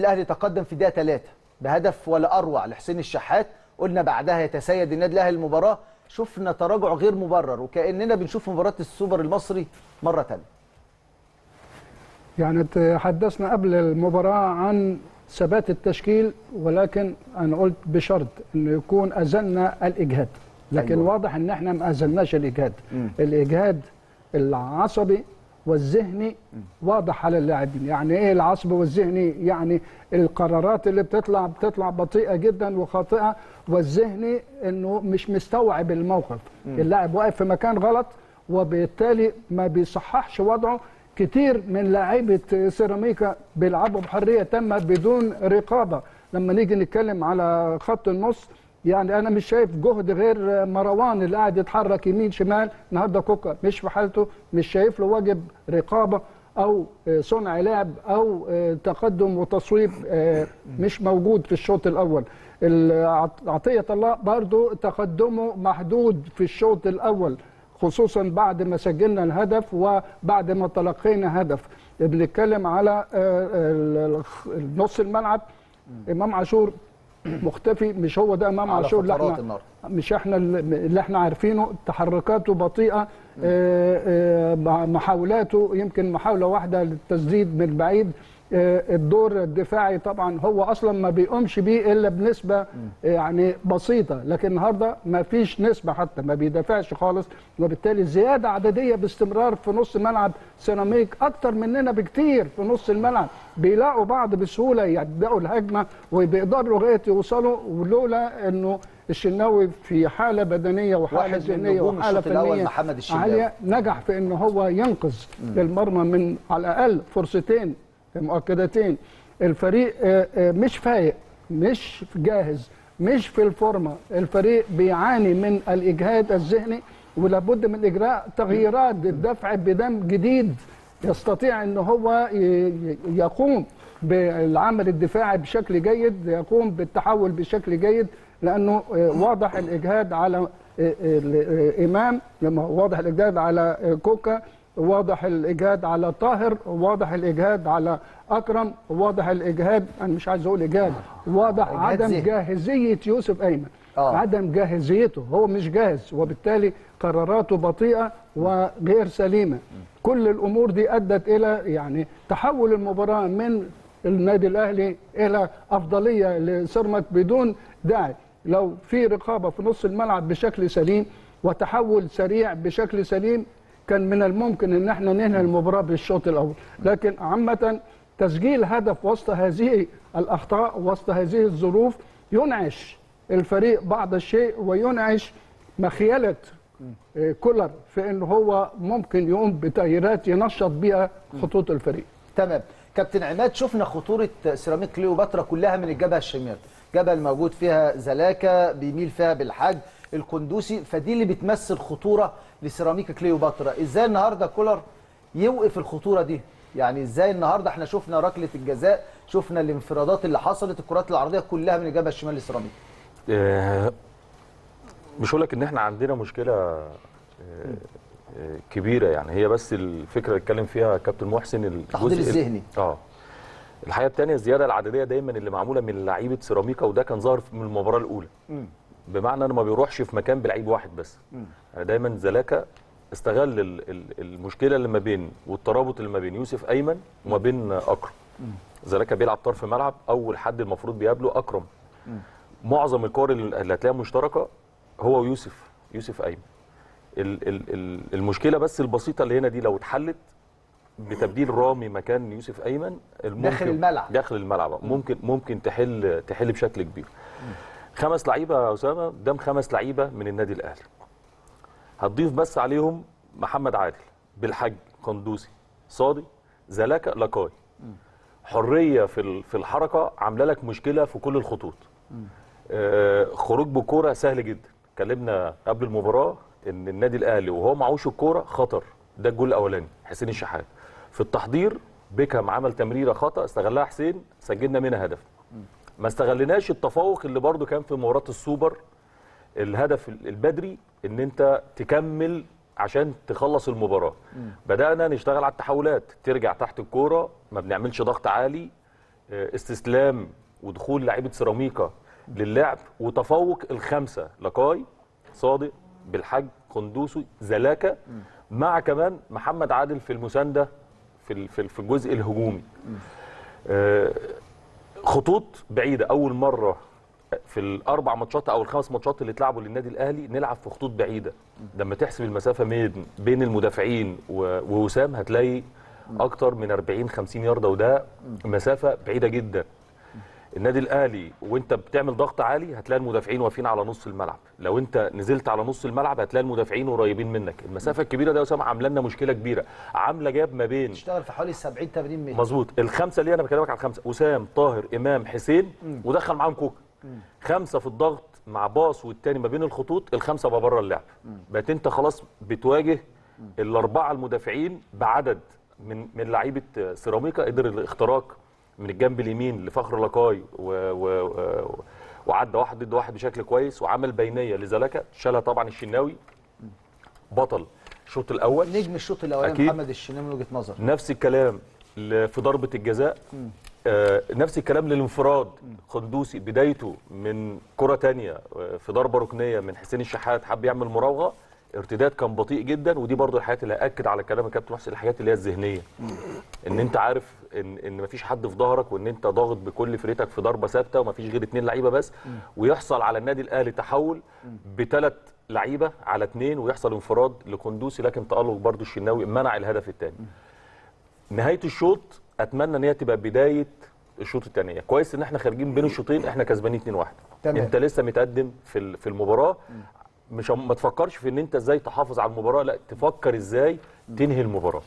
الأهلي تقدم في دقيقة 3 بهدف ولا أروع لحسين الشحات. قلنا بعدها يتسيد النادي الأهلي المباراة. شفنا تراجع غير مبرر وكأننا بنشوف مباراة السوبر المصري مرة ثانية يعني تحدثنا قبل المباراة عن ثبات التشكيل ولكن أنا قلت بشرط أنه يكون أزلنا الإجهاد. لكن أيوة. واضح أن إحنا ما أزلناش الإجهاد. الإجهاد العصبي والذهني واضح على اللاعبين يعني إيه العصبي والذهني يعني القرارات اللي بتطلع بتطلع بطيئة جدا وخاطئة والذهني إنه مش مستوعب الموقف. اللاعب واقف في مكان غلط وبالتالي ما بيصححش وضعه. كتير من لاعيبه سيراميكا بيلعبوا بحرية تامة بدون رقابة. لما نيجي نتكلم على خط النص يعني أنا مش شايف جهد غير مروان اللي قاعد يتحرك يمين شمال النهارده كوكا. مش في حالته مش شايف له واجب رقابة أو صنع لعب أو تقدم وتصويب مش موجود في الشوط الأول. عطية الله برضو تقدمه محدود في الشوط الأول خصوصا بعد ما سجلنا الهدف وبعد ما تلقينا هدف. بنتكلم على نص الملعب. إمام عاشور مختفي مش هو ده أمام عاشور اللي فترات إحنا. مش إحنا اللي إحنا عارفينه تحركاته بطيئة آه، آه، محاولاته يمكن محاولة واحدة للتسديد من بعيد الدور الدفاعي طبعا هو أصلا ما بيقومش بيه إلا بنسبة آه، يعني بسيطة. لكن النهارده ما فيش نسبة حتى ما بيدافعش خالص. وبالتالي زيادة عددية باستمرار في نص ملعب سيراميك أكتر مننا بكتير في نص الملعب. بيلاقوا بعض بسهولة يبدأوا الهجمة وبيقدروا لغاية يوصلوا ولولا إنه الشناوي في حالة بدنية وحالة ذهنيه وحالة فنية محمد الشناوي. عالية نجح في إن هو ينقذ المرمى من على الأقل فرصتين مؤكدتين. الفريق آه، آه، مش فايق مش جاهز مش في الفورمة. الفريق بيعاني من الإجهاد الذهني ولابد من إجراء تغييرات الدفع بدم جديد يستطيع إن هو يقوم بالعمل الدفاعي بشكل جيد يقوم بالتحول بشكل جيد لأنه آه، واضح الإجهاد على إمام واضح الإجهاد على كوكا. واضح الإجهاد على طاهر واضح الإجهاد على أكرم واضح الإجهاد أنا مش عايز أقول إجهاد واضح عدم. جاهزية يوسف أيمن آه. عدم جاهزيته هو مش جاهز وبالتالي قراراته بطيئة وغير سليمة كل الأمور دي أدت إلى يعني تحول المباراة من النادي الأهلي إلى أفضلية لسرمت بدون داعي لو في رقابة في نص الملعب بشكل سليم وتحول سريع بشكل سليم كان من الممكن إن إحنا ننهي المباراة بالشوط الأول. لكن عامة تسجيل هدف وسط هذه الأخطاء وسط هذه الظروف ينعش الفريق بعض الشيء وينعش مخيلة آه، كولر في إن هو ممكن يقوم بتغييرات ينشط بيها خطوط الفريق. تمام. كابتن عماد شفنا خطورة سيراميك كليوباترا كلها من الجبهة الشمال. الجبهه الموجود فيها زلاكا بيميل فيها بالحاج. القندوسي فدي اللي بتمثل خطورة لسيراميكا كليوباترا. إزاي النهارده كولر يوقف الخطورة دي؟ يعني إزاي النهارده إحنا شفنا ركلة الجزاء شفنا الانفرادات اللي حصلت الكرات العرضية كلها من الجبهة الشمال لسيراميكا؟ آه، مش هقول لك إن إحنا عندنا مشكلة آه، آه، كبيرة. يعني هي بس الفكرة اللي اتكلم فيها كابتن محسن الجزء ال- الذهني. آه. الحقيقة الثانية الزيادة العددية دايما اللي معمولة من لعيبة سيراميكا وده كان ظاهر من المباراة الأولى. بمعنى إنه ما بيروحش في مكان بلعيب واحد بس. يعني دايما زلاكا استغل ال- ال- المشكلة اللي ما بين والترابط اللي ما بين يوسف أيمن وما بين أكرم. زلاكا بيلعب طرف ملعب أول حد المفروض بيقابله أكرم. معظم الكور اللي هتلاقيها مشتركة هو ويوسف يوسف أيمن. ال- ال- ال- المشكلة بس البسيطة اللي هنا دي لو اتحلت بتبديل رامي مكان يوسف أيمن داخل الملعب. داخل الملعب. ممكن ممكن تحل تحل بشكل كبير. خمس لعيبة يا أسامة قدام خمس لعيبة من النادي الأهلي. هتضيف بس عليهم محمد عادل بالحج قندوسي صادي زلاكا لاكاي. حرية في في الحركة عاملة لك مشكلة في كل الخطوط. آه، خروج بالكوره سهل جدا. اتكلمنا قبل المباراة إن النادي الأهلي وهو معهوش الكورة خطر. ده الجول الأولاني حسين الشحات. في التحضير بيكهام عمل تمريرة خطأ استغلها حسين سجلنا منها هدف. ما استغلناش التفوق اللي برضو كان في مباراة السوبر الهدف البدري إن أنت تكمل عشان تخلص المباراة. بدأنا نشتغل على التحولات ترجع تحت الكورة ما بنعملش ضغط عالي آه، استسلام ودخول لعيبة سيراميكا للعب وتفوق الخمسة لقاي صادق بالحاج قندوسي زلاكا مع كمان محمد عادل في المساندة في في ال- في الجزء الهجومي. آه، خطوط بعيدة. أول مرة في الأربع ماتشات أو الخمس ماتشات اللي اتلعبوا للنادي الأهلي نلعب في خطوط بعيدة. لما تحسب المسافة بين المدافعين ووسام هتلاقي أكتر من 40 50 ياردة وده مسافة بعيدة جدا. النادي الأهلي وانت بتعمل ضغط عالي هتلاقي المدافعين واقفين على نص الملعب. لو انت نزلت على نص الملعب هتلاقي المدافعين قريبين منك. المسافة الكبيرة ده يا أسامة عاملة لنا مشكلة كبيرة. عاملة جاب ما بين اشتغل في حوالي 70 80 متر. مظبوط. الخمسة اللي أنا بكلمك على الخمسة وسام طاهر إمام حسين ودخل معاهم كوكا. خمسة في الضغط مع باص والتاني ما بين الخطوط الخمسة بقى بره اللعب. بقت انت خلاص بتواجه الأربعة المدافعين بعدد من من لعيبة سيراميكا قدر الاختراق من الجنب اليمين لفخر لقاي و و وعدى واحد ضد واحد بشكل كويس وعمل بينية لزلاكا شالها طبعا الشناوي. بطل الشوط الأول. نجم الشوط الأولاني. محمد الشناوي من وجهة نظر. نفس الكلام في ضربة الجزاء. آه نفس الكلام للانفراد. قندوسي بدايته من كرة تانية آه، في ضربة ركنية من حسين الشحات حب يعمل مراوغة. ارتداد كان بطيء جدا ودي برضو الحاجات اللي هأكد على كلام الكابتن محسن الحاجات اللي هي الذهنية. إن أنت عارف إن إن مفيش حد في ظهرك وإن أنت ضاغط بكل فريتك في ضربة ثابتة ومفيش غير اتنين لعيبة بس ويحصل على النادي الأهلي تحول بثلاث لعيبة على اتنين ويحصل انفراد لقندوسي لكن تألق برضو الشناوي منع الهدف الثاني نهاية الشوط أتمنى إن هي تبقى بداية الشوط الثانية كويس إن إحنا خارجين بين الشوطين إحنا كسبانين 2-1 تمام. أنت لسه متقدم في في المباراة. مش ما تفكرش في ان انت إزاي تحافظ على المباراة لا تفكر إزاي تنهي المباراة.